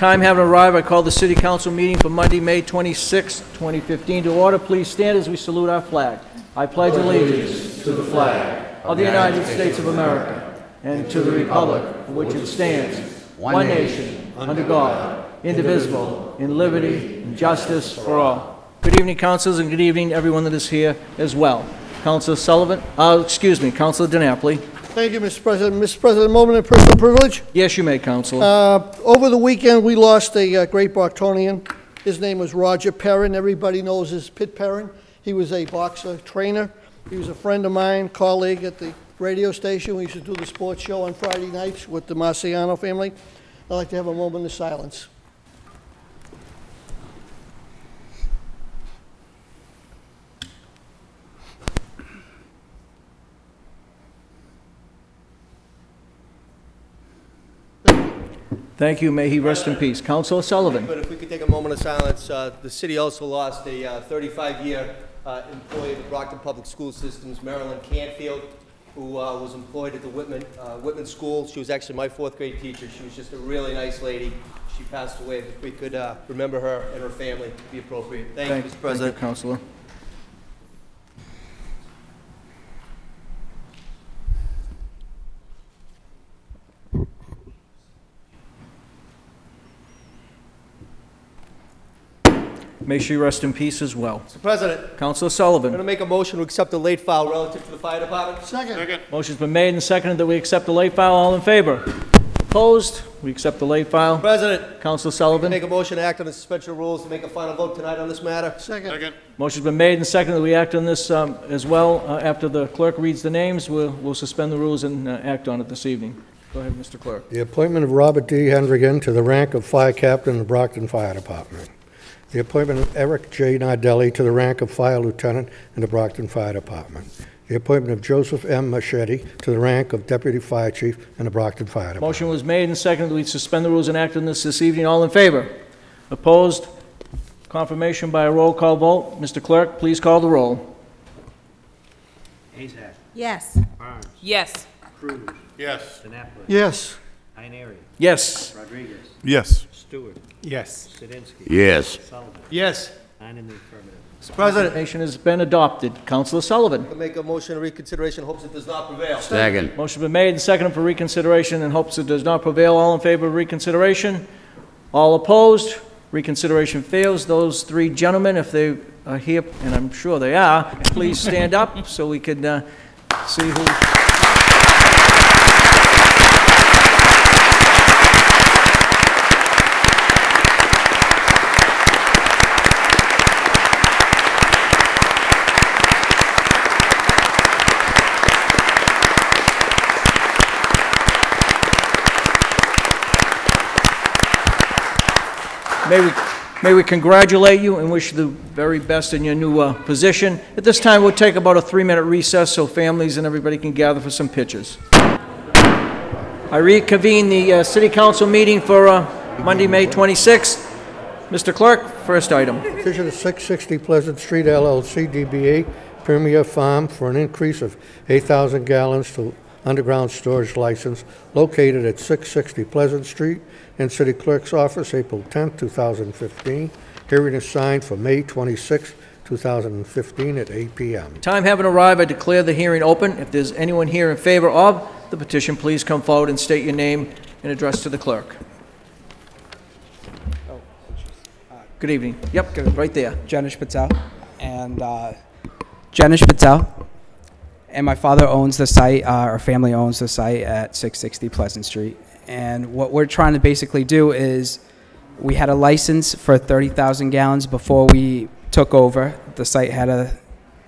Time having arrived, I call the city council meeting for Monday, May 26, 2015 to order. Please stand as we salute our flag. I pledge allegiance to the flag of the United States of America and to the republic for which it stands, one nation, under God, indivisible, in liberty and justice for all. Good evening, councilors, and good evening, everyone that is here as well. Councilor Sullivan, uh, excuse me, Councilor DeNapoli. Thank you, Mr. President. Mr. President, a moment of personal privilege. Yes, you may, Councilor. Uh, Over the weekend, we lost a uh, great Bostonian. His name was Roger Perrin. Everybody knows as Pit Perrin. He was a boxer trainer. He was a friend of mine, colleague at the radio station. We used to do the sports show on Friday nights with the Marciano family. I'd like to have a moment of silence. Thank you. May he rest in peace. Councilor Sullivan. But if we could take a moment of silence, uh, the city also lost a 35-year employee of the Brockton Public School Systems, Marilyn Canfield, who uh, was employed at the Whitman, uh, Whitman School. She was actually my fourth grade teacher. She was just a really nice lady. She passed away. If we could uh, remember her and her family, be appropriate. Thank you, Mr. Thank you, President. Councilor. May she rest in peace as well. Mr. President, Councilor Sullivan. I'm Sullivan. going to make a motion to accept the late file relative to the fire department. Second. Motion's been made and seconded that we accept the late file. All in favor? Opposed? We accept the late file. President, Councilor make a motion to act on the suspension of rules to make a final vote tonight on this matter. Second. Motion's been made and seconded that we act on this um, as well. Uh, After the clerk reads the names, we'll we'll suspend the rules and uh, act on it this evening. Go ahead, Mr. Clerk. The appointment of Robert D. Hendrigan to the rank of Fire Captain in the Brockton Fire Department. The appointment of Eric J. Nardelli to the rank of Fire Lieutenant in the Brockton Fire Department. The appointment of Joseph M. Machete to the rank of Deputy Fire Chief in the Brockton Fire Department. Motion was made and seconded we suspend the rules and act on this this evening. All in favor? Opposed? Confirmation by a roll call vote. Mr. Clerk, please call the roll. Asack. Yes. Barnes. Yes. Cruise. Yes. DeNapoli. Yes. Eaniri. Yes. Rodrigues. Yes. Stewart. Yes. Studenski. Yes. Sullivan. Yes. Nine in the affirmative. Mr. President, Motion has been adopted. Councilor Sullivan. I make a motion of reconsideration, hopes it does not prevail. Second. Motion been made and seconded for reconsideration in hopes it does not prevail. All in favor of reconsideration? All opposed? Reconsideration fails. Those three gentlemen, if they are here, and I'm sure they are, please stand up so we can uh, see who... May we, may we congratulate you and wish you the very best in your new uh, position. At this time, we'll take about a three-minute recess so families and everybody can gather for some pictures. I reconvene the uh, city council meeting for uh, Monday, May 26th. Mr. Clerk, first item. Petition of 660 Pleasant Street LLC DBA Premier Farm for an increase of 8,000 gallons to underground storage license located at 660 Pleasant Street in City Clerk's Office, April 10, 2015. Hearing is signed for May 26, 2015 at 8 p.m. Time having arrived, I declare the hearing open. If there's anyone here in favor of the petition, please come forward and state your name and address to the clerk. Good evening. Yep, right there. Janish Patel, and uh, Janish Patel, and my father owns the site. Uh, our family owns the site at 660 Pleasant Street. And what we're trying to basically do is, we had a license for 30,000 gallons before we took over. The site had a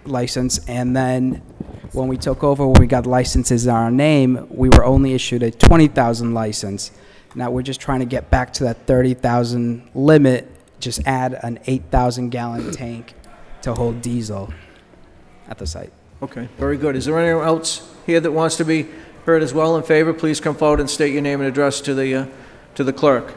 license, and then when we took over, when we got licenses in our name, we were only issued a 20,000 license. Now we're just trying to get back to that 30,000 limit, just add an 8,000 gallon tank to hold diesel at the site. Okay, very good. Is there anyone else here that wants to be heard as well in favor? Please come forward and state your name and address to the, uh, to the clerk.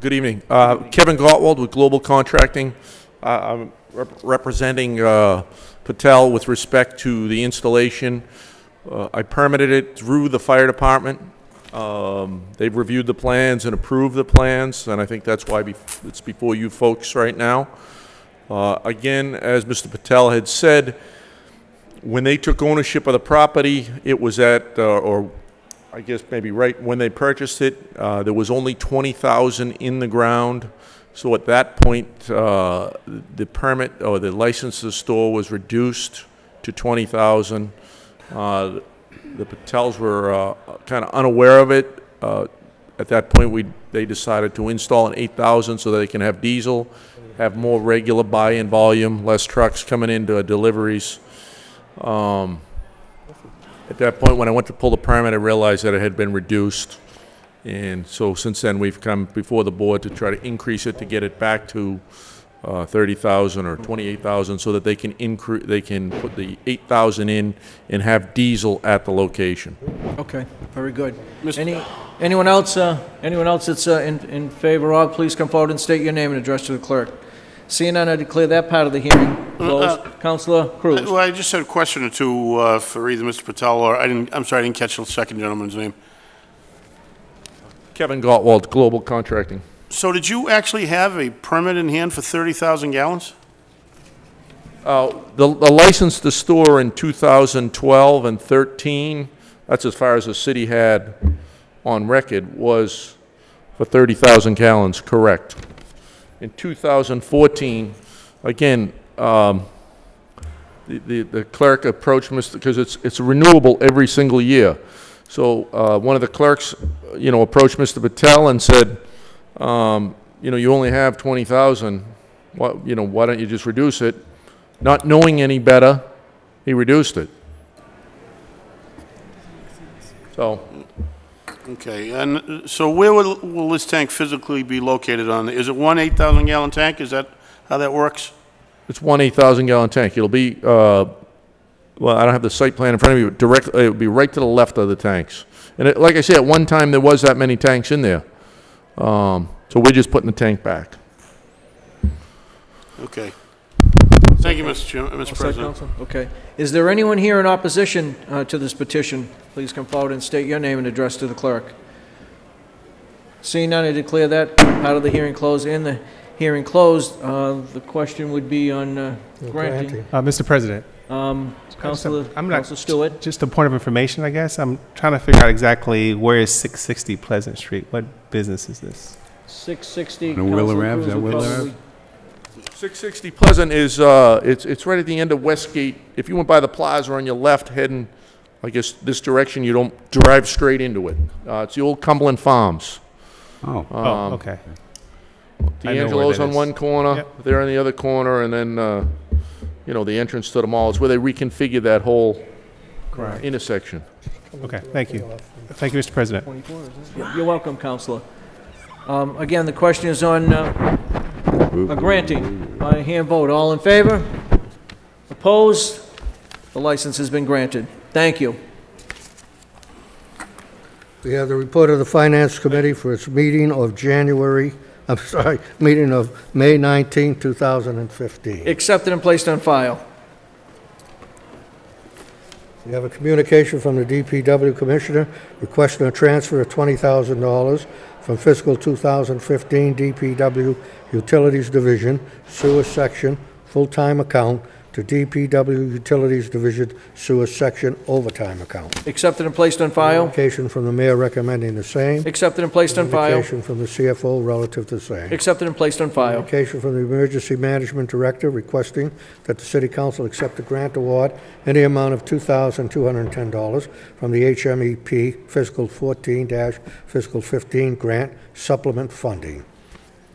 Good evening. Uh, Kevin Gottwald with Global Contracting. Uh, I'm rep- representing uh, Patel with respect to the installation. Uh, I permitted it through the fire department. Um, They've reviewed the plans and approved the plans, and I think that's why bef- it's before you folks right now. Uh, Again, as Mr. Patel had said, when they took ownership of the property, it was at, uh, or I guess maybe right when they purchased it, uh, there was only 20,000 in the ground. So at that point, uh, the permit or the license to store was reduced to 20,000. Uh, The Patels were kind of unaware of it. Uh, At that point, we, they decided to install an 8,000 so that they can have diesel, have more regular buy-in volume, less trucks coming into deliveries. Um, At that point, when I went to pull the permit, I realized that it had been reduced. And so since then, we've come before the board to try to increase it to get it back to uh, 30,000 or 28,000 so that they can increase, they can put the 8,000 in and have diesel at the location. Okay, very good. Any, anyone else, uh, anyone else that's uh, in, in favor of, please come forward and state your name and address to the clerk. Seeing none, I declare that part of the hearing closed. Counselor Cruise. Well, I just had a question or two uh, for either Mr. Patel or, I didn't, I'm sorry, I didn't catch the second gentleman's name. Kevin Gottwald, Global Contracting. So did you actually have a permit in hand for 30,000 gallons? Uh, The the license to store in 2012 and 13, that's as far as the city had on record, was for 30,000 gallons, correct. In 2014, again, um, the- the the clerk approached Mr., because it's it's renewable every single year. So uh, one of the clerks, you know, approached Mr. Patel and said, um, you know, you only have 20,000, why, you know, why don't you just reduce it? Not knowing any better, he reduced it. So, Okay, and so where will, will this tank physically be located on? Is it one 8,000 gallon tank? Is that how that works? it's one 8,000 gallon tank. It'll be, uh, well, I don't have the site plan in front of me, but direct, it would be right to the left of the tanks. And it, like I said, at one time, there was that many tanks in there. Um, so we're just putting the tank back. Okay. Thank you, Mr. Chairman, Mr. President. Okay. Is there anyone here in opposition uh, to this petition? Please come forward and state your name and address to the clerk. Seeing none, I declare that part of the hearing closed. In the hearing closed, uh, the question would be on uh, granting. Uh, Mr. President, Um, Counselor, I'm not- Counselor Stewart? just a point of information, I guess. I'm trying to figure out exactly where is 660 Pleasant Street? What business is this? 660. And Wheeler Ave, is that will Wheeler probably- 660 Pleasant is, uh, it's, it's right at the end of Westgate. If you went by the plaza on your left heading, I guess, this direction, you don't drive straight into it. Uh, it's the old Cumberland Farms. Oh, Oh, okay. I know D'Angelo's on is. one corner, Yep. they're on the other corner, and then, uh, you know, the entrance to the mall is where they reconfigure that whole uh, intersection. Okay, thank you. Thank you, Mr. President. You're welcome, Counselor. Um, Again, the question is on uh, a granting by a hand vote. All in favor? Opposed? The license has been granted. Thank you. We have the report of the Finance Committee for its meeting of January, I'm sorry, meeting of May 19, 2015. Accepted and placed on file. We have a communication from the DPW Commissioner requesting a transfer of $20,000 from fiscal 2015 DPW Utilities Division Sewer Section full-time account to DPW Utilities Division Sewer Section overtime account. Accepted and placed on file. Communication from the mayor recommending the same. Accepted and placed on file. Communication from the CFO relative to the same. Accepted and placed on file. Communication from the Emergency Management Director requesting that the City Council accept a grant award in the amount of $2,210 from the HMEP Fiscal 14 Fiscal 15 Grant Supplement Funding.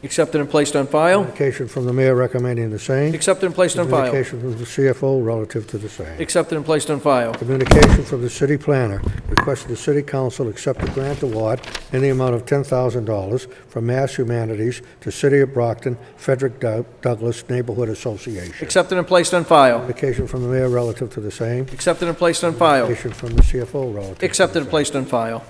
Accepted and placed on file. Communication from the Mayor recommending the same. Accepted and placed on file. Communication from the CFO relative to the same. Accepted and placed on file. Communication from the city planner requesting the city council accept a grant award in the amount of $10,000 from Mass Humanities to City of Brockton Frederick Doug- Douglass Neighborhood Association. Accepted and placed on file. Communication from the mayor relative to the same. Accepted and placed on file. Communication from the CFO relative. to the Accepted and same. placed on file.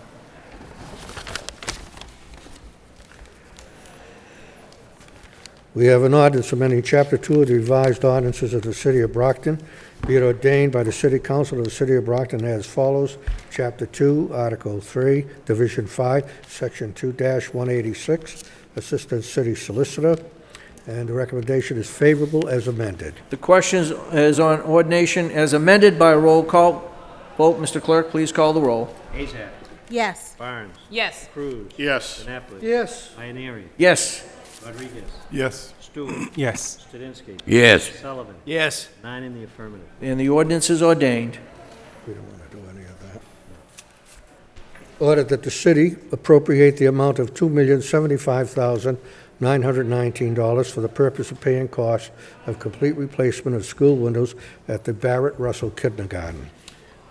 We have an ordinance amending Chapter 2 of the revised ordinances of the City of Brockton Be it ordained by the City Council of the City of Brockton as follows. Chapter 2, Article 3, Division 5, Section 2-186, Assistant City Solicitor, and the recommendation is favorable as amended. The question is on ordination as amended by roll call vote. Mr. Clerk, please call the roll. Asack. Yes. Barnes. Yes. Cruise. Yes. Napoli. Yes. Eaniri. Yes. Rodrigues. Yes. Stewart. Yes. Studenski. Yes. Sullivan. Yes. Nine in the affirmative. And the ordinance is ordained. We don't want to do any of that. Order that the city appropriate the amount of $2,075,919 for the purpose of paying costs of complete replacement of school windows at the Barrett Russell Kindergarten.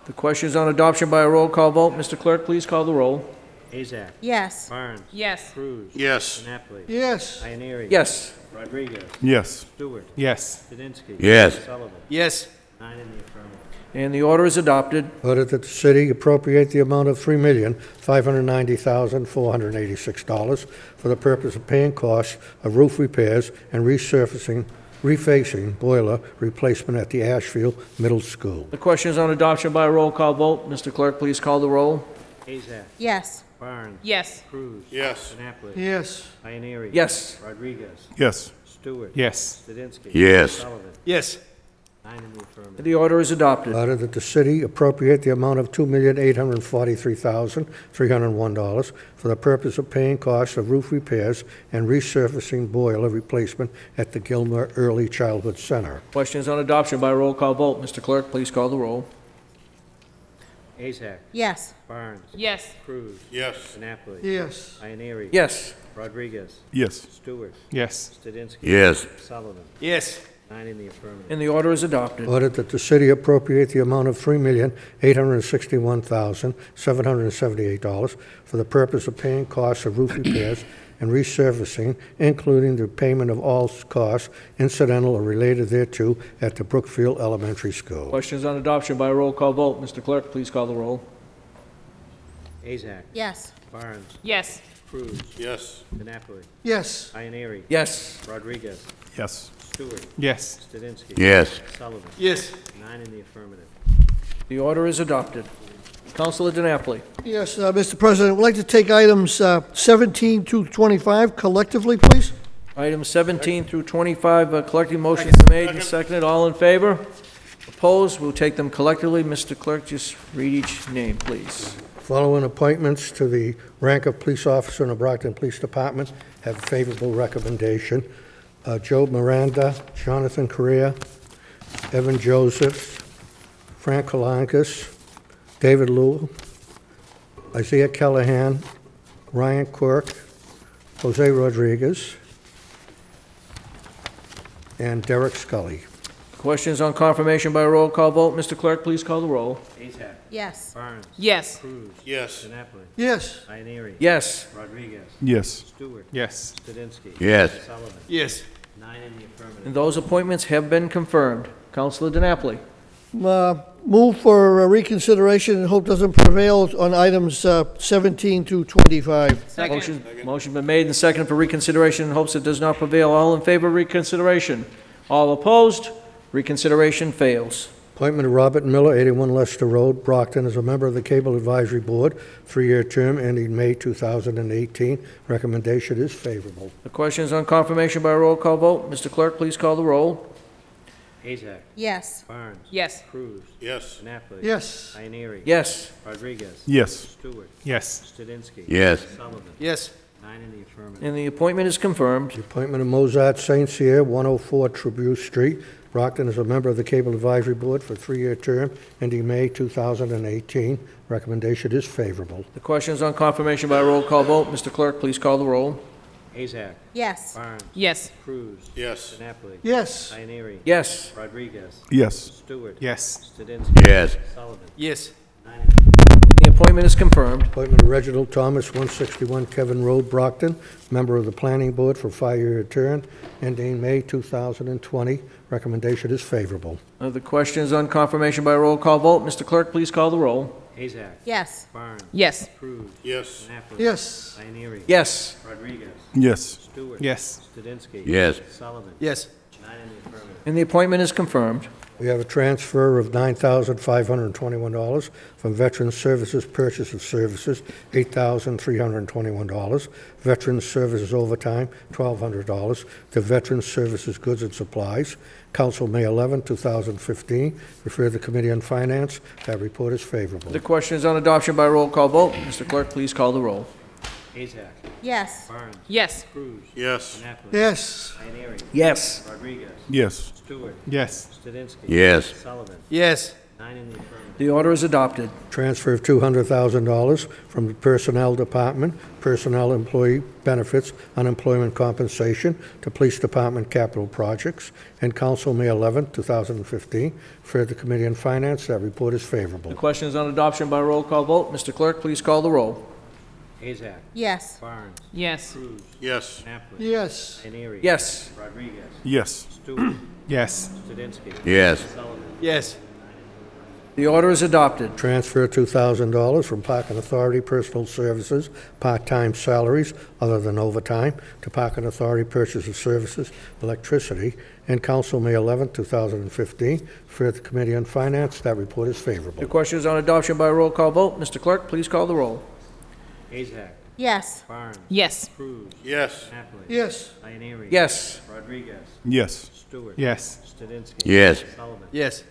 The question is on adoption by a roll call vote. Mr. Clerk, please call the roll. Asack. Yes. Barnes. Yes. Cruise. Yes. Napoli. Yes. Eaniri. Yes. Rodrigues. Yes. Stewart. Yes. Studenski. Yes. Sullivan. Yes. Nine in the affirmative. And the order is adopted. Order that the city appropriate the amount of $3,590,486 for the purpose of paying costs of roof repairs and resurfacing, refacing boiler replacement at the Ashfield Middle School. The question is on adoption by a roll call vote. Mr. Clerk, please call the roll. Asack. Yes. Barnes. Yes. Cruise. Yes. Napoli. Yes. Eaniri. Yes. Rodrigues. Yes. Stewart. Yes. Studenski. Yes. Sullivan. Yes. Nine in the affirmative. The order is adopted. Order that the city appropriate the amount of $2,843,301 for the purpose of paying costs of roof repairs and resurfacing boiler replacement at the Gilmore Early Childhood Center. Questions on adoption by roll call vote. Mr. Clerk, please call the roll. Asack. Yes. Barnes. Yes. Cruise. Yes. Napoli. Yes. Eaniri. Yes. Rodrigues. Yes. Stewart. Yes. Studenski. Yes. Sullivan. Yes. Nine in the affirmative. And the order is adopted. Order that the city appropriate the amount of $3,861,778 for the purpose of paying costs of roof repairs and resurfacing, including the payment of all costs incidental or related thereto at the Brookfield Elementary School. Questions on adoption by roll call vote. Mr. Clerk, please call the roll. Asack. Yes. Barnes. Yes. Cruise. Yes. Napoli. Yes. Eaniri. Yes. Rodrigues. Yes. Stewart. Yes. Studenski. Yes. Sullivan. Yes. Nine in the affirmative. The order is adopted. Councilor DeNapoli. Yes, uh, Mr. President, we'd like to take items uh, 17 to 25 collectively, please. Items 17 through 25, uh, collecting motions are made and seconded. All in favor? Opposed? We'll take them collectively. Mr. Clerk, just read each name, please. Following appointments to the rank of police officer in the Brockton Police Department have favorable recommendation. Uh, Joe Miranda, Jonathan Correa, Evan Joseph, Frank Kalankis, David Lewell, Isaiah Callahan, Ryan Quirk, Jose Rodriguez, and Derek Scully. Questions on confirmation by roll call vote. Mr. Clerk, please call the roll. Asack. Yes. Barnes. Yes. Cruise. Yes. Napoli. Yes. Eaniri. Yes. Rodrigues. Yes. Stewart. Yes. Studenski. Yes. Sullivan. Yes. Nine in the affirmative. And those appointments have been confirmed. Councilor DeNapoli. Uh, Move for uh, reconsideration and hope doesn't prevail on items uh, 17 to 25. Motion, motion been made and seconded for reconsideration in hopes it does not prevail. All in favor of reconsideration? All opposed? Reconsideration fails. Appointment of Robert Miller, 81 Leicester Road, Brockton, as a member of the Cable Advisory Board, three-year term ending May 2018. Recommendation is favorable. The question is on confirmation by roll call vote. Mr. Clerk, please call the roll. Asack. Yes. Barnes. Yes. Cruise. Yes. Napoli. Yes. Eaniri. Yes. Rodrigues. Yes. Stewart. Yes. Studenski. Yes. Sullivan. Yes. Nine in the affirmative. And the appointment is confirmed. The appointment of Mozart St. Cyr, 104 Tribune Street, Brockton, as a member of the Cable Advisory Board for a three-year term ending May 2018. Recommendation is favorable. The question is on confirmation by roll call vote. Mr. Clerk, please call the roll. Asack. Yes. Barnes. Yes. Cruise. Yes. Napoli. Yes. Eaniri. Yes. Rodrigues. Yes. Stewart. Yes. Studenski. Yes. Sullivan. Yes. Nine in the And the appointment is confirmed. Appointment of Reginald Thomas, 161 Kevin Road, Brockton, member of the Planning Board for a five-year term ending May 2020. Recommendation is favorable. Uh, The question is on confirmation by roll call vote. Mr. Clerk, please call the roll. Asack. Yes. Barnes. Yes. Cruise. Yes. Napoli. Yes. Eaniri. Yes. Rodrigues. Yes. Stewart. Yes. Studenski. Yes. Sullivan. Yes. Nine in the affirmative. And the appointment is confirmed. We have a transfer of $9,521 from Veterans Services Purchase of Services, $8,321. Veterans Services Overtime, $1,200. To Veterans Services Goods and Supplies. Council, May 11, 2015. Refer to the Committee on Finance. That report is favorable. The question is on adoption by roll call vote. Mr. Clerk, please call the roll. Asack. Yes. Barnes. Yes. Cruise. Yes. Knappman. Yes. Eaniri. Yes. Rodrigues. Yes. Stewart. Yes. Studenski. Yes. Sullivan. Yes. Nine in the affirmative. The order is adopted. Transfer of $200,000 from the Personnel Department, Personnel Employee Benefits, Unemployment Compensation to Police Department Capital Projects, and Council, May 11, 2015. Refer to the Committee on Finance. That report is favorable. The question is on adoption by roll call vote. Mr. Clerk, please call the roll. Asack. Yes. Barnes. Yes. Cruise. Yes. Knappman. Yes. Eaniri. Yes. Rodrigues. Yes. Stewart. Yes. Studenski. Yes. Sullivan. Yes. The order is adopted. Transfer $2,000 from Parking Authority Personal Services, part-time salaries other than overtime, to Parking Authority Purchase of Services, electricity, and Council, May 11, 2015. Refer to the Committee on Finance. That report is favorable. The question is on adoption by roll call vote. Mr. Clerk, please call the roll. Asack. Yes. Barnes. Yes. Cruise. Yes. Napoli. Yes. Eaniri. Yes. Rodrigues. Yes. Stewart. Yes. Studenski. Yes. Sullivan. Yes.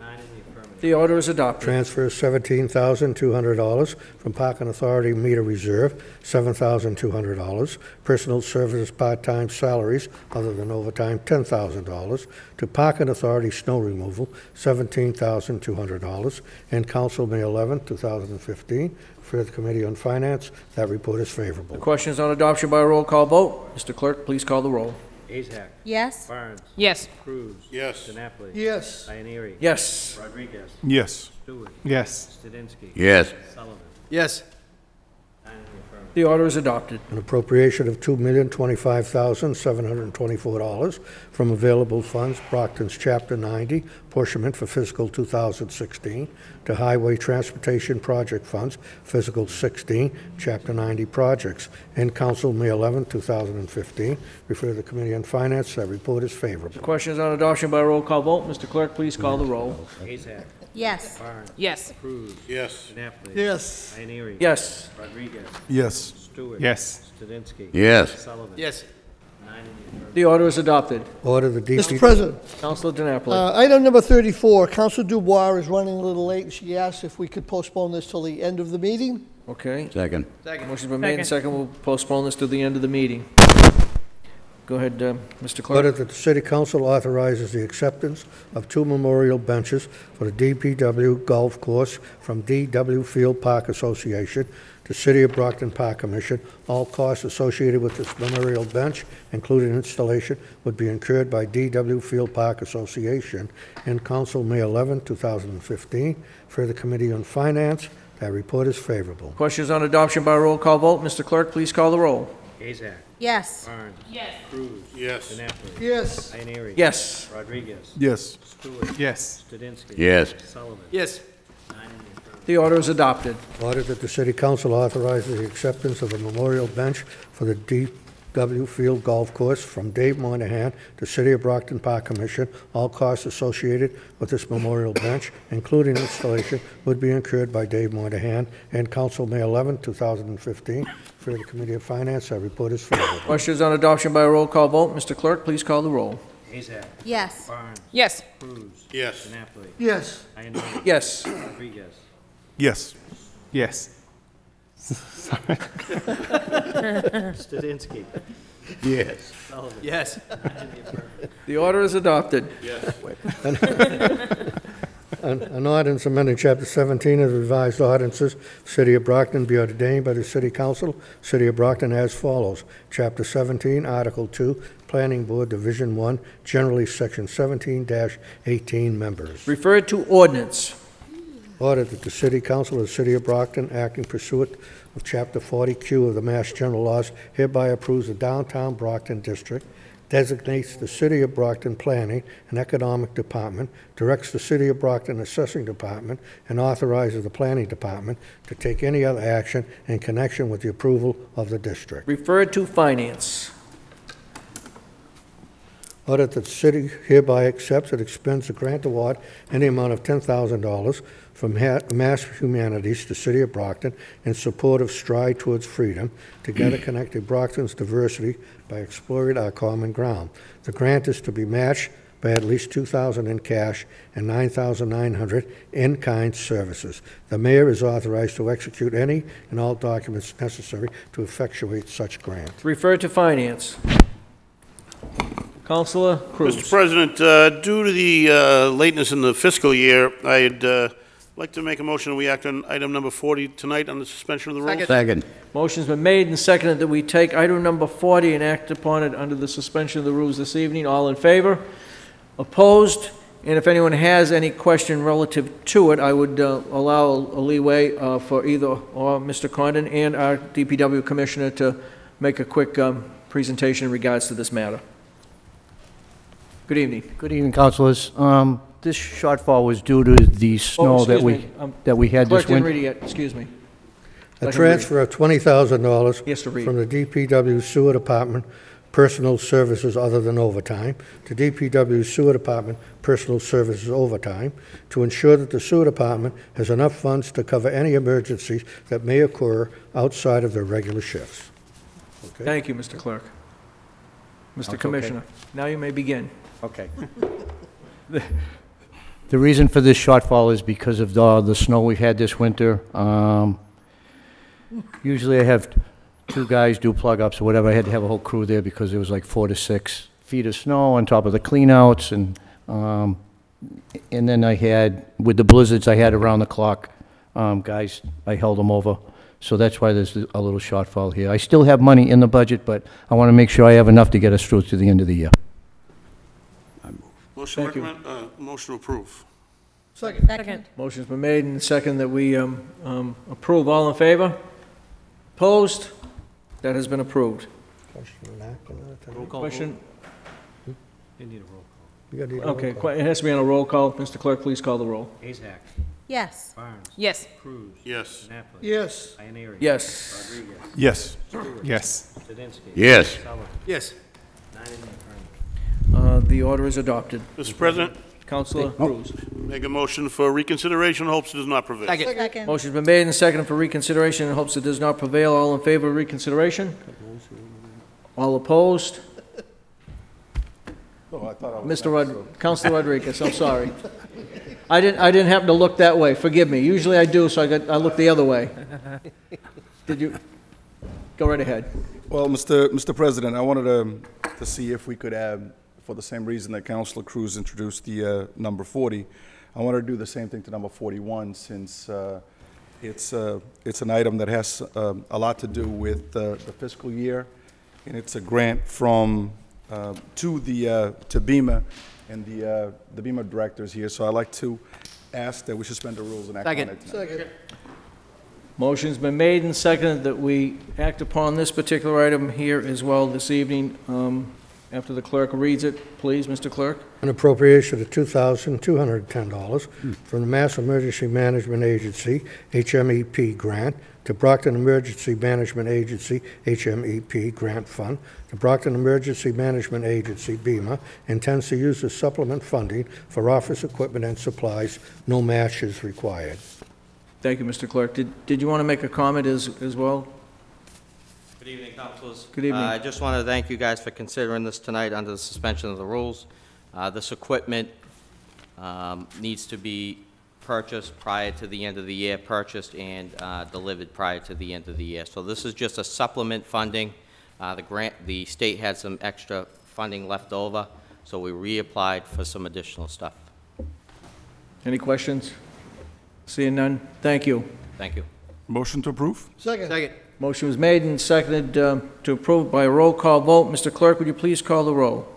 Nine in the affirmative. The order is adopted. Transfer $17,200 from Parking Authority Meter Reserve, $7,200. Personal Services part-time salaries other than overtime, $10,000. To Parking Authority Snow Removal, $17,200. And Council, May 11, 2015. For the Committee on Finance, that report is favorable. The favorable. question is on adoption by roll call vote. Mr. Clerk, please call the roll. Asack. Yes. Barnes. Yes. Cruise. Yes. Napoli. Yes. Eaniri. Yes. Rodrigues. Yes. Stewart. Yes. Studenski. Yes. Sullivan. Yes. Nine in the order is adopted. An appropriation of $2,025,724 from available funds, Brockton's Chapter 90, apportionment for fiscal 2016, to Highway Transportation Project Funds, fiscal 16, Chapter 90 projects, and Council, May 11, 2015. Refer to the Committee on Finance. That report is The favorable. question is on adoption by roll call vote. Mr. Clerk, please call the roll. Asack. Yes. Barnes. Yes. Cruise. Yes. Napoli. Yes. Eaniri. Yes. Rodrigues. Yes. Stewart. Yes. Studenski. Yes. Sullivan. Yes. Nine in the affirmative. The order is adopted. Order of the Mr. DP... President, Counselor DeNapoli. uh, item number 34, Council Dubois is running a little late. She asked if we could postpone this till the end of the meeting. Okay. Second. Motion's been made and second. We'll postpone this to the end of the meeting. Go ahead, uh, Mr. Order Clerk. that the City Council authorizes the acceptance of two memorial benches for the DPW Golf Course from DW Field Park Association to City of Brockton Park Commission. All costs associated with this memorial bench, including installation, would be incurred by DW Field Park Association in Council, May 11, 2015. For the Committee on Finance, that report is favorable. Questions on adoption by roll call vote. Mr. Clerk, please call the roll. Asack. Yes. Barnes. Yes. Cruise. Yes. Napoli. Yes. Eaniri. Yes. Rodrigues. Yes. Stewart. Yes. Studenski. Yes. Sullivan. Yes. The order is adopted. Order that the City Council authorizes the acceptance of a memorial bench for the DW Field Golf Course from Dave Moynihan to City of Brockton Park Commission. All costs associated with this memorial bench, including installation, would be incurred by Dave Moynihan and Council, May 11, 2015. For the Committee of Finance, that report is favorable. Questions on adoption by roll call vote. Mr. Clerk, please call the roll. Asack. Yes. Barnes. Yes. Cruise. Yes. Napoli. Yes. Eaniri. Yes. Rodrigues. Yes. Yes. Studenski. Yes. Sullivan. Yes. The order is adopted. An an ordinance amending Chapter 17 of the revised ordinances, City of Brockton be ordained by the City Council, City of Brockton as follows. Chapter 17, Article 2, Planning Board, Division 1, generally Section 17-18 members. Refer to ordinance. Ordered that the City Council of the City of Brockton, acting pursuant of Chapter 40Q of the Mass General Laws, hereby approves the downtown Brockton District, designates the City of Brockton Planning and Economic Department, directs the City of Brockton Assessing Department, and authorizes the Planning Department to take any other action in connection with the approval of the district. Referred to finance. Order that the city hereby accepts and expends a grant award in the amount of $10,000 from Ha- Mass Humanities to City of Brockton in support of Stride Towards Freedom, together connecting Brockton's diversity by exploring our common ground. The grant is to be matched by at least 2,000 in cash and 9,900 in-kind services. The mayor is authorized to execute any and all documents necessary to effectuate such grant. Refer to Finance. Counselor Cruise. Mr. President, uh, due to the uh, lateness in the fiscal year, I'd uh, like to make a motion that we act on item number 40 tonight on the suspension of the rules. Second. Motion's been made and seconded that we take item number 40 and act upon it under the suspension of the rules this evening. All in favor? Opposed? And if anyone has any question relative to it, I would uh, allow a leeway uh, for either or Mr. Condon and our DPW Commissioner to make a quick um, presentation in regards to this matter. Good evening. Good evening, councilors. Um, This shortfall was due to the Oh, snow that excuse we, me. Um, that we had Clerk this didn't winter. read it yet, excuse me. A Let him read. transfer of $20,000 He to read. from the DPW Sewer Department Personal Services other than overtime to DPW Sewer Department Personal Services overtime to ensure that the sewer department has enough funds to cover any emergencies that may occur outside of their regular shifts. Okay? Thank you, Mr. Clerk. Mr. okay. Commissioner, now you may begin. Okay. The reason for this shortfall is because of the, the snow we've had this winter. Um, Usually I have two guys do plug-ups or whatever. I had to have a whole crew there because it was like four to six feet of snow on top of the cleanouts and, um, and then I had, with the blizzards, I had around the clock, um, guys, I held them over. So that's why there's a little shortfall here. I still have money in the budget, but I want to make sure I have enough to get us through to the end of the year. Motion Thank you. recommend, uh, motion to approve. Second. Second. Motion's been made and second that we um, um, approve. All in favor? Opposed? That has been approved. Roll call Question? You need a roll call. You gotta do a roll Okay, call. que- it has to be on a roll call. Mr. Clerk, please call the roll. Asack, Yes. Barnes, Yes. Cruise, Yes. Napoli. Yes. Eaniri. Yes. Rodrigues, Yes. Stewart. Yes. Studenski. Yes. Sullivan. Yes. Nine in the affirmative. The order is adopted. Mr. President, Counselor oh. Cruise. make a motion for reconsideration, hopes it does not prevail. Second. Motion's been made and seconded for reconsideration in hopes it does not prevail. All in favor of reconsideration? All opposed? Oh, Mr. Rod, Counselor Rodrigues, I'm sorry. I didn't, I didn't happen to look that way, forgive me. Usually I do, so I got, I looked the other way. Did you? Go right ahead. Well, Mr. Mr. President, I wanted to, to see if we could add, for the same reason that Councilor Cruise introduced the uh, number 40, I wanted to do the same thing to number 41, since uh, it's, uh, it's an item that has um, a lot to do with uh, the fiscal year, and it's a grant from, uh, to the, uh, to BEMA, and the, uh, the BEMA directors here, so I'd like to ask that we suspend the rules and act on it tonight. Second. Motion's been made and seconded that we act upon this particular item here as well this evening. Um, After the clerk reads it, please, Mr. Clerk. An appropriation of $2,210 from the Mass Emergency Management Agency, HMEP grant, to Brockton Emergency Management Agency, HMEP grant fund. The Brockton Emergency Management Agency, BEMA, intends to use the supplement funding for office equipment and supplies. No match is required. Thank you, Mr. Clerk. Did, did you want to make a comment as, as well? Good evening, councilors. Good evening. Uh, I just want to thank you guys for considering this tonight under the suspension of the rules. Uh, This equipment um, needs to be purchased prior to the end of the year, purchased and uh, delivered prior to the end of the year. So this is just a supplement funding. Uh, The grant, the state had some extra funding left over, so we reapplied for some additional stuff. Any questions? Seeing none, thank you. Thank you. Motion to approve? Second. Second. Motion was made and seconded um, to approve by a roll call vote. Mr. Clerk, would you please call the roll?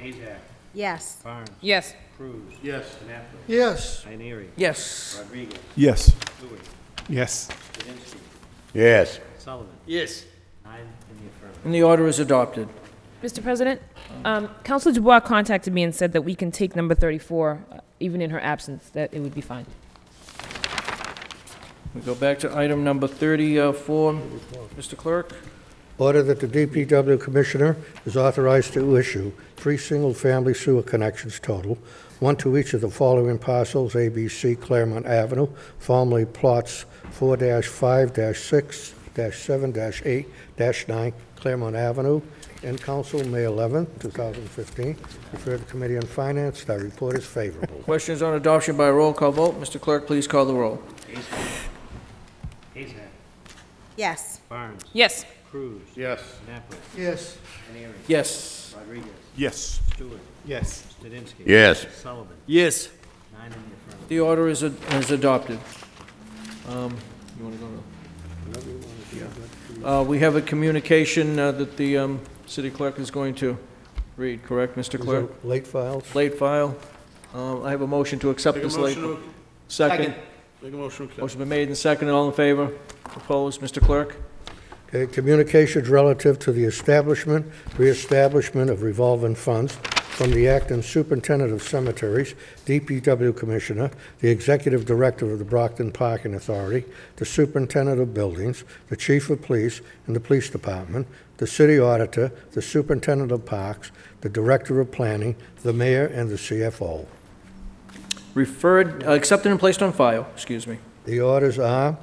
Asack, Yes. Barnes, Yes. Cruise. Yes. Napoli. Yes. Eaniri. Yes. Rodrigues, Yes. Stewart. Yes. Studenski. Yes. Sullivan. Yes. Nine in the affirmative. And the order is adopted. Mr. President, um, Councilor Dubois contacted me and said that we can take number 34, uh, even in her absence, that it would be fine. We go back to item number 34, uh, Mr. Clerk. Order that the DPW Commissioner is authorized to issue three single-family sewer connections total, one to each of the following parcels, ABC Claremont Avenue, formerly plots 4-5-6-7-8-9 Claremont Avenue, in council, May 11, 2015. Refer to the Committee on Finance. That report is favorable. Questions on adoption by roll call vote? Mr. Clerk, please call the roll. Asack. Yes. Barnes. Yes. Cruise. Yes. Knappman. Yes. Aaron. Yes. Rodrigues. Yes. Stewart. Yes. Studenski. Yes. Sullivan. Yes. Nine in the affirmative. The order is, ad- is adopted. Um, You want to go to? Uh, We have a communication uh, that the um, city clerk is going to read, correct, Mr. Clerk? Late files? Late file. Uh, I have a motion to accept Make a this late. motion to, Second. Make a motion to accept. Motion been made and seconded. All in favor? Opposed? Mr. Clerk? Okay, communications relative to the establishment, reestablishment of revolving funds from the acting superintendent of cemeteries, DPW commissioner, the executive director of the Brockton Parking Authority, the superintendent of buildings, the chief of police and the police department, the city auditor, the superintendent of parks, the director of planning, the mayor, and the CFO. Referred, uh, accepted and placed on file, excuse me. The orders are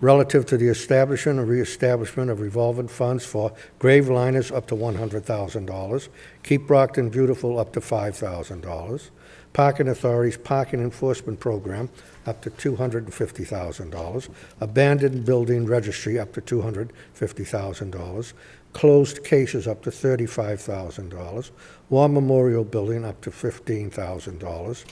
relative to the establishment and reestablishment of revolving funds for grave liners up to $100,000, Keep Brockton Beautiful up to $5,000, Parking authorities Parking Enforcement Program up to $250,000, Abandoned Building Registry up to $250,000, Closed Cases up to $35,000, War Memorial Building up to $15,000,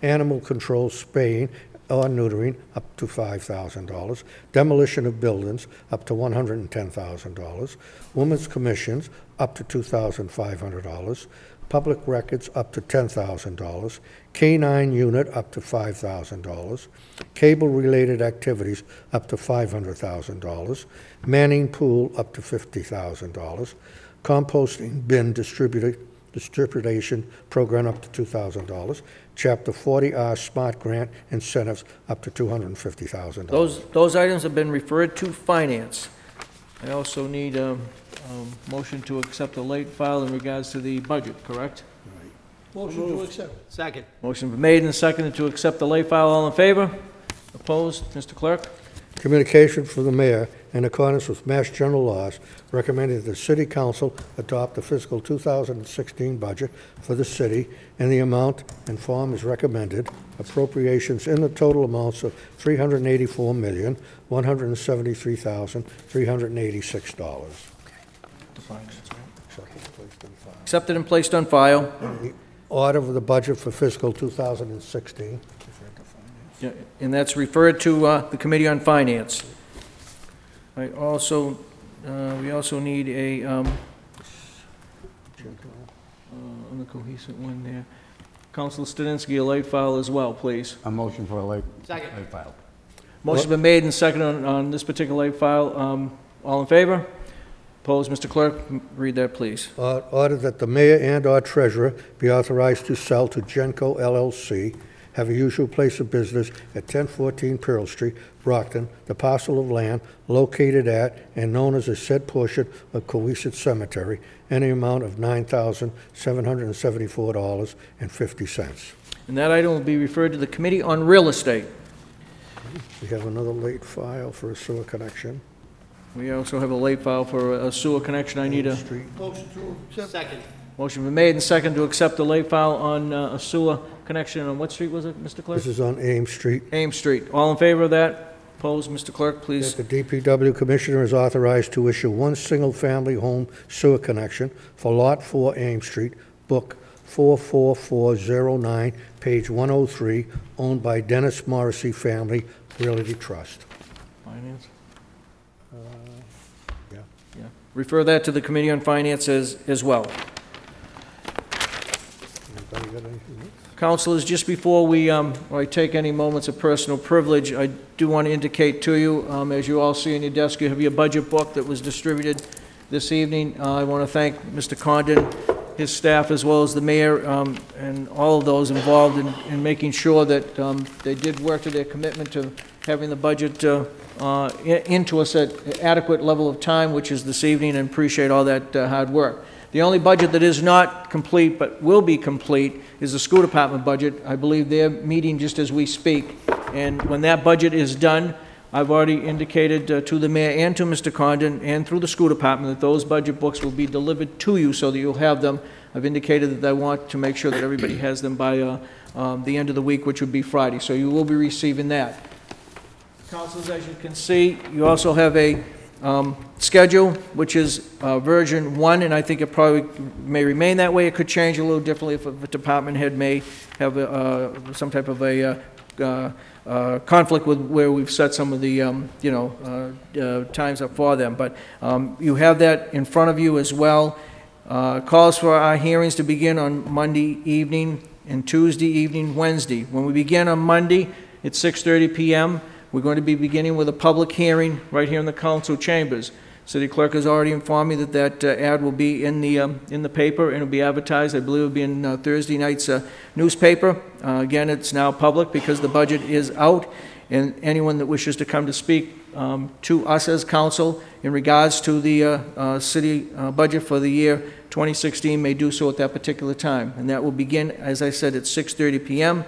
Animal Control Spaying or neutering up to $5,000, demolition of buildings up to $110,000, women's commissions up to $2,500, public records up to $10,000, K-9 unit up to $5,000, cable-related activities up to $500,000, Manning pool up to $50,000, composting bin distribution program up to $2,000, Chapter 40R Smart Grant incentives up to $250,000. Those, those items have been referred to finance. I also need a, a motion to accept a late file in regards to the budget, correct? Motion to accept. Second. Motion been made and seconded to accept the late file. All in favor? Opposed? Mr. Clerk? Communication from the mayor in accordance with Mass General laws recommending that the city council adopt the fiscal 2016 budget for the city in the amount and form as recommended, appropriations in the total amounts of $384,173,386. Accepted and placed on file. The Order of the budget for fiscal 2016. Yeah, And that's referred to uh, the Committee on Finance. I also, uh, we also need a, um, uh, on the cohesive one there, Council Studenski, a late file as well, please. A motion for a late, Second. late file. Motion's been made and seconded on, on this particular late file. Um, All in favor? Opposed? Mr. Clerk, m- read that, please. Uh, Order that the mayor and/or treasurer be authorized to sell to Genco LLC, have a usual place of business at 1014 Pearl Street, Brockton, the parcel of land located at and known as a said portion of Cohasset Cemetery, the amount of $9,774.50. And that item will be referred to the Committee on Real Estate. We have another late file for a sewer connection. We also have a late file for a sewer connection. I need a, Street. Motion to accept. Second. motion been made and seconded to accept the late file on uh, a sewer connection on what street was it, Mr. Clerk? This is on Ames Street. Ames Street. All in favor of that? Opposed? Mr. Clerk, please. That the DPW Commissioner is authorized to issue one single-family home sewer connection for Lot 4 Ames Street, Book 44409, page 103, owned by Dennis Morrissey Family Realty Trust. Finance? Refer that to the Committee on Finance as, as well. Anybody got anything else? Councilors, just before we, um, I take any moments of personal privilege, I do want to indicate to you, um, as you all see on your desk, you have your budget book that was distributed this evening. Uh, I want to thank Mr. Condon, his staff, as well as the mayor, um, and all of those involved in, in making sure that, um, they did work to their commitment to having the budget, uh, uh, into us at adequate level of time, which is this evening, and appreciate all that uh, hard work. The only budget that is not complete, but will be complete, is the school department budget. I believe they're meeting just as we speak, and when that budget is done, I've already indicated uh, to the mayor and to Mr. Condon and through the school department that those budget books will be delivered to you so that you'll have them. I've indicated that I want to make sure that everybody has them by uh, um, the end of the week, which would be Friday, so you will be receiving that. Councilors, as you can see, you also have a um, schedule, which is uh, version one, and I think it probably may remain that way. It could change a little differently if a department head may have uh, some type of a uh, uh, uh, conflict with where we've set some of the, um, you know, uh, times up for them. But um, you have that in front of you as well. Calls for our hearings to begin on Monday evening and Tuesday evening, Wednesday. When we begin on Monday, it's 6:30 PM. We're going to be beginning with a public hearing right here in the council chambers. City clerk has already informed me that that uh, ad will be in the, um, in the paper, and it'll be advertised, I believe it'll be in uh, Thursday night's uh, newspaper. Uh, Again, it's now public because the budget is out, and anyone that wishes to come to speak um, to us as council in regards to the uh, uh, city budget for the year 2016 may do so at that particular time. And that will begin, as I said, at 6:30 PM.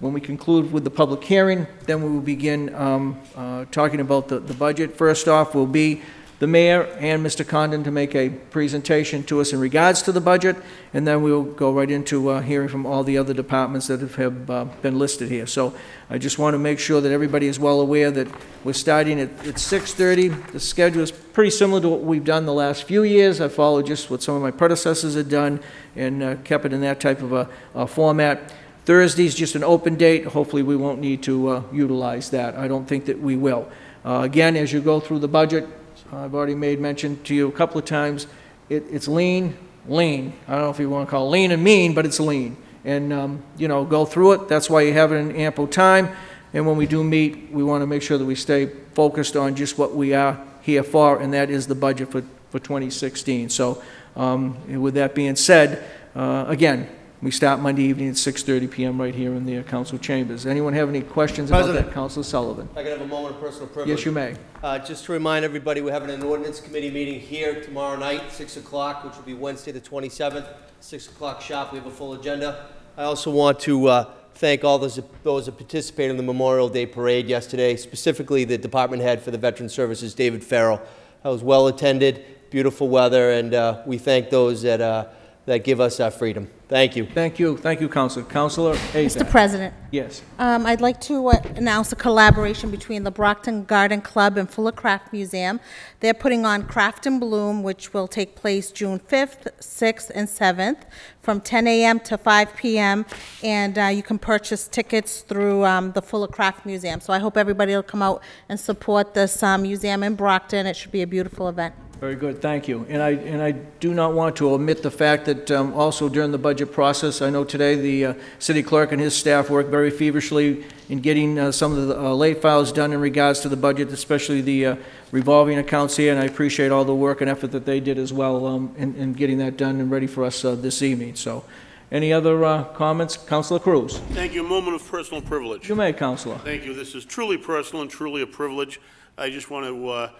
When we conclude with the public hearing, then we will begin um, uh, talking about the the budget. First off will be the mayor and Mr. Condon to make a presentation to us in regards to the budget, and then we'll go right into uh, hearing from all the other departments that have- have uh, been listed here. So I just want to make sure that everybody is well aware that we're starting at at 6:30. The schedule is pretty similar to what we've done the last few years. I followed just what some of my predecessors had done and uh, kept it in that type of a a format. Thursday's just an open date. Hopefully, we won't need to uh, utilize that. I don't think that we will. Uh, Again, as you go through the budget, I've already made mention to you a couple of times, it, it's lean, lean. I don't know if you want to call it lean and mean, but it's lean. And, um, you know, go through it. That's why you have in ample time. And when we do meet, we want to make sure that we stay focused on just what we are here for, and that is the budget for, for 2016. So, um, with that being said, uh, again, we start Monday evening at 6:30 PM right here in the uh, council chambers. Anyone have any questions about that? Councilor Sullivan? I could have a moment of personal privilege. Yes, you may. Uh, Just to remind everybody, we're having an ordinance committee meeting here tomorrow night, 6 o'clock, which will be Wednesday, the 27th, 6 o'clock sharp. We have a full agenda. I also want to uh, thank all those those that participated in the Memorial Day Parade yesterday, specifically the department head for the Veteran Services, David Farrell. That was well-attended, beautiful weather, and uh, we thank those that uh, that give us our freedom. Thank you. Thank you, thank you, Councilor. Councilor Asack? Mr. President, Yes. um, I'd like to uh, announce a collaboration between the Brockton Garden Club and Fuller Craft Museum. They're putting on Craft and Bloom, which will take place June 5th, 6th, and 7th, from 10 a.m. to 5 p.m., and uh, you can purchase tickets through um, the Fuller Craft Museum. So I hope everybody will come out and support this um, museum in Brockton. It should be a beautiful event. Very good, thank you. And I, and I do not want to omit the fact that um, also during the budget process, I know today the uh, city clerk and his staff worked very feverishly in getting uh, some of the uh, late files done in regards to the budget, especially the uh, revolving accounts here, and I appreciate all the work and effort that they did as well um, in, in getting that done and ready for us uh, this evening. So, any other uh, comments? Councilor Cruise? Thank you. A moment of personal privilege. You may, Councilor. Thank you. This is truly personal and truly a privilege. I just want to,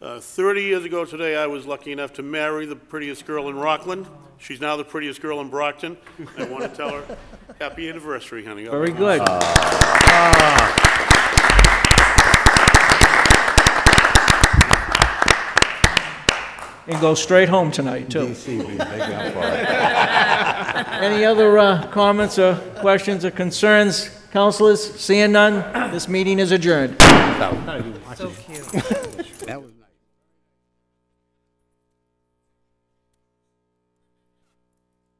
uh, uh, 30 years ago today, I was lucky enough to marry the prettiest girl in Rockland. She's now the prettiest girl in Brockton. I want to tell her, happy anniversary, honey. Very good. And go straight home tonight, too. Any other uh, comments or questions or concerns? Councilors, seeing none, this meeting is adjourned. So cute.